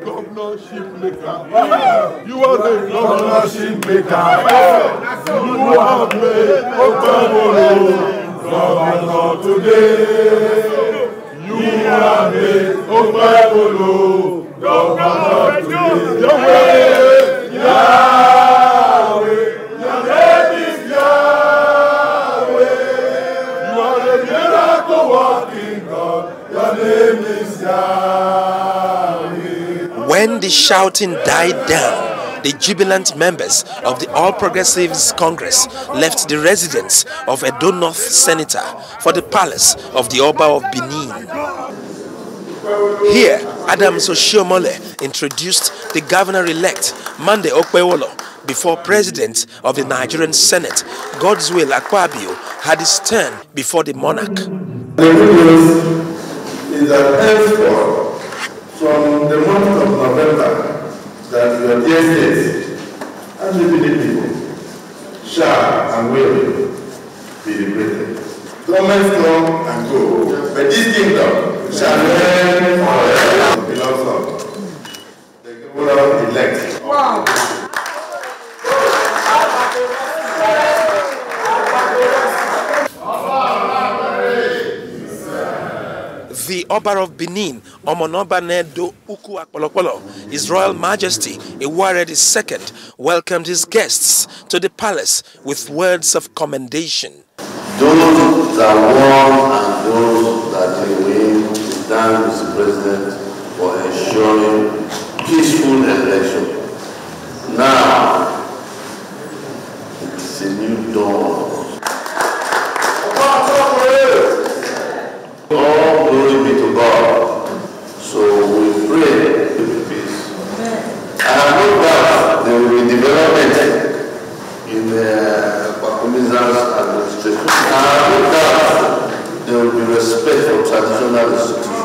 Governorship maker. You are the governorship maker. You have made Ogbonoro governor today. You have made Ogbonoro governor today. Yahweh, Yahweh, your name is Yahweh. You are the miracle working When the shouting died down, the jubilant members of the All Progressives Congress left the residence of Edo North Senator for the palace of the Oba of Benin. Here, Adams Oshiomhole introduced the governor-elect Monday Okpebholo before President of the Nigerian Senate, Godswill Akpabio, had his turn before the monarch. That henceforth, from the month of November, that your dear states and the Benin people shall and will be liberated. Governments come and go, but this kingdom shall remain forever. Belongs the governor-elect. The Oba of Benin, Omonoba Nedo Uku Akpolokpolo, His Royal Majesty Ewuare II, welcomed his guests to the palace with words of commendation. Those that won and those that they win, thank Mr. President for ensuring peaceful election. In uh, Bakumizan's administration. And that there will be respect for traditional institutions.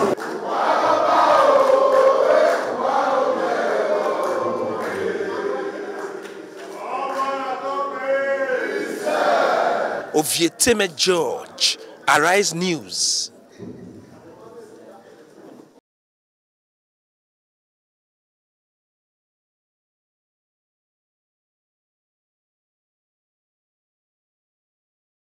Ovieteme George, Arise News.